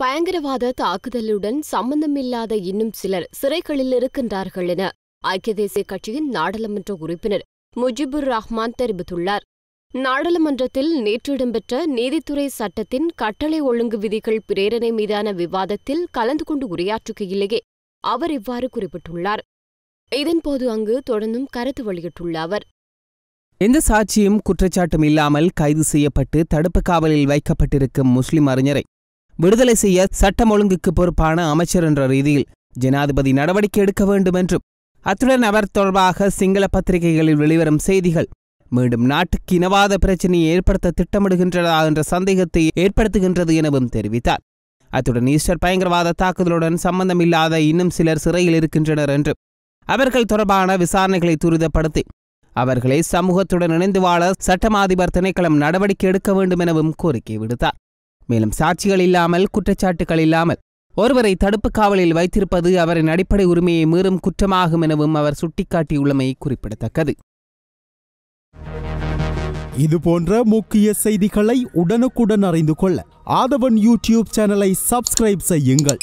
பயங்கரவாத தாக்குதலுடன் சம்பந்தமில்லாத இன்னும் சிலர் சிறைகளில் இருக்கின்றார்கள் என ஐக்கிய தேசிய கட்சியின் நாடாளுமன்ற உறுப்பினர் முஜிபுர் ரஹ்மான் தெரிவித்துள்ளார். நாடாளுமன்றத்தில் நேற்று இடம்பெற்ற நீதித்துறை சட்டத்தின் கட்டளை ஒழுங்கு விதிகள் பிரேரணை மீதான விவாதத்தில் கலந்து கொண்டு உரையாற்றுகையிலேயே அவர் இவ்வாறு குறிப்பிட்டுள்ளார். இதன்போது அங்கு தொடர்ந்தும் கருத்து வெளியிட்டுள்ள அவர் எந்த சாட்சியும் குற்றச்சாட்டும் இல்லாமல் கைது செய்யப்பட்டு தடுப்பு காவலில் வைக்கப்பட்டிருக்கும் முஸ்லிம் அறிஞரை விடுதலை செய்ய சட்டம் ஒழுங்குக்கு பொறுப்பான அமைச்சர் என்ற ரீதியில் ஜனாதிபதி நடவடிக்கை எடுக்க வேண்டும் என்றும் அத்துடன் அவர் தொடர்பாக சிங்கள பத்திரிகைகளில் வெளிவரும் செய்திகள் மீண்டும் நாட்டுக்கு இனவாத பிரச்சினையை ஏற்படுத்த திட்டமிடுகின்றதா என்ற சந்தேகத்தை ஏற்படுத்துகின்றது எனவும் தெரிவித்தார். அத்துடன் ஈஸ்டர் பயங்கரவாத தாக்குதலுடன் சம்பந்தமில்லாத இன்னும் சிலர் சிறையில் இருக்கின்றனர் என்றும் அவர்கள் தொடர்பான விசாரணைகளை துரிதப்படுத்தி அவர்களை சமூகத்துடன் இணைந்து வாழ சட்டமாதிபர் திணைக்களம் நடவடிக்கை எடுக்க வேண்டும் எனவும் கோரிக்கை விடுத்தார். மேலும் சாட்சிகள் இல்லாமல் குற்றச்சாட்டுகள் இல்லாமல். ஒருவரை தடுப்பு காவலில் வைத்திருப்பது அவரின் அடிப்படை உரிமையை மீறும் குற்றமாகும் எனவும் அவர் சுட்டிக்காட்டியுள்ளமை குறிப்பிடத்தக்கது. இதுபோன்ற முக்கிய செய்திகளை உடனுக்குடன் அறிந்து கொள்ள ஆதவன் யூடியூப் சேனலை சப்ஸ்கிரைப் செய்யுங்கள்.